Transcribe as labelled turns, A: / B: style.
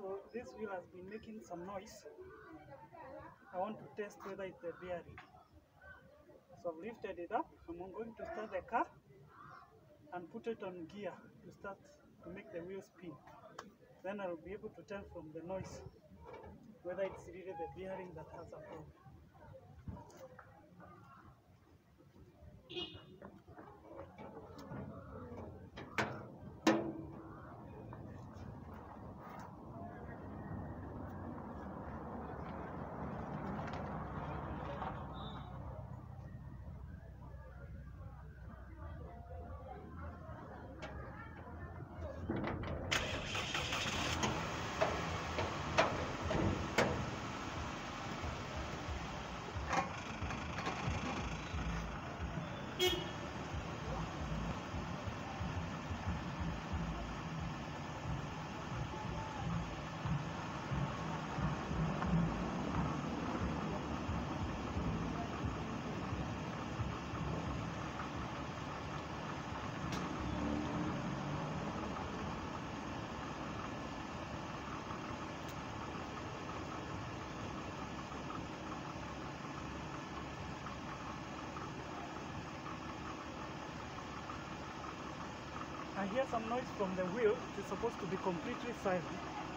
A: So this wheel has been making some noise. I want to test whether it's the bearing. So I've lifted it up. I'm going to start the car and put it on gear to start to make the wheel spin. Then I'll be able to tell from the noise whether it's really the bearing that has a problem. I hear some noise from the wheel. It is supposed to be completely silent.